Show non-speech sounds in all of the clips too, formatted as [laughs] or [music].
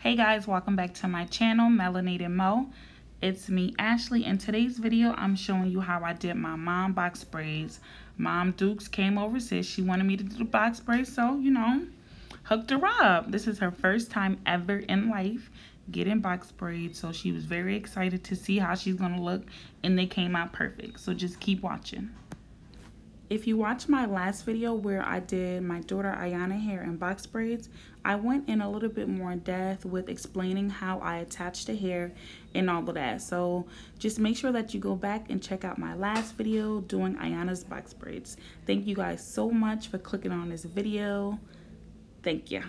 Hey guys, welcome back to my channel, Melanated Moe. It's me, Ashley. In today's video, I'm showing you how I did my mom box braids. Mom Dukes came over, said she wanted me to do the box braids, so, you know, hooked her up. This is her first time ever in life getting box braids, so she was very excited to see how she's going to look, and they came out perfect. So just keep watching. If you watched my last video where I did my daughter Ayana hair in box braids, I went in a little bit more depth with explaining how I attach the hair and all of that. So just make sure that you go back and check out my last video doing Ayana's box braids. Thank you guys so much for clicking on this video. Thank you.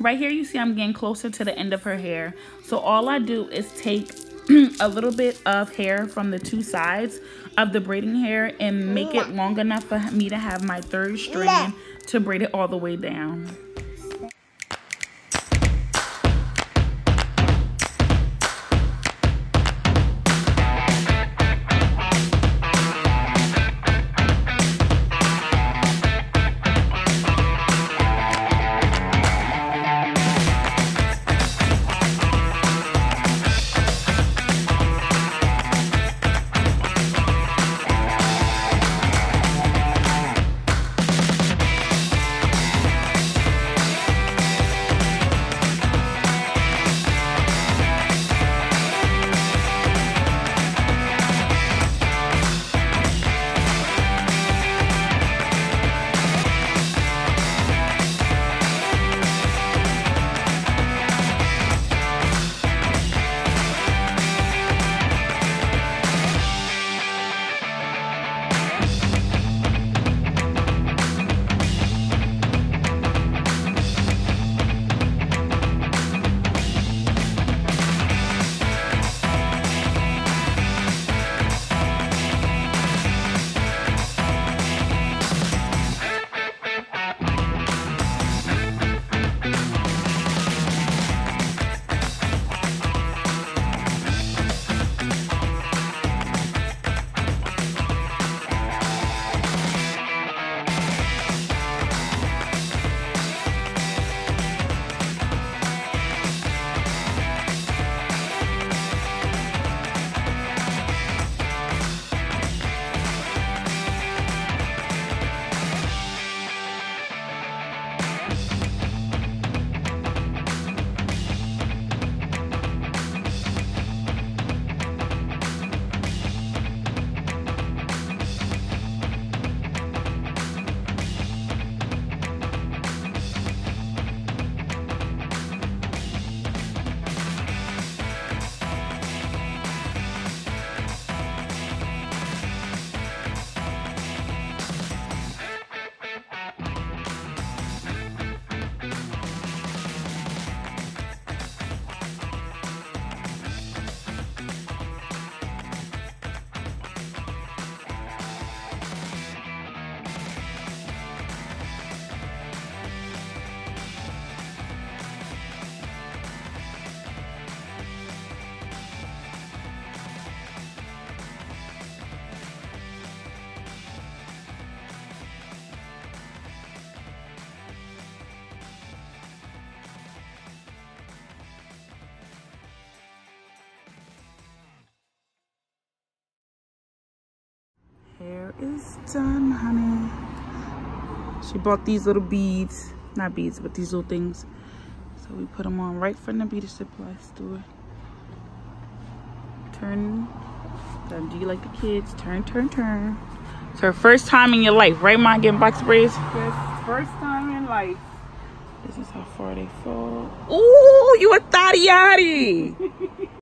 Right here you see I'm getting closer to the end of her hair. So all I do is take [clears throat] a little bit of hair from the two sides of the braiding hair and make it long enough for me to have my third strand to braid it all the way down. Is done, honey. She bought these little beads. Not beads, but these little things. So we put them on right from the beauty supply store. Turn. do you like the kids? Turn, turn, turn. It's her first time in your life, right, Mom? Getting box braids? Yes, first time in life. This is how far they fall. Ooh, you a thotty [laughs]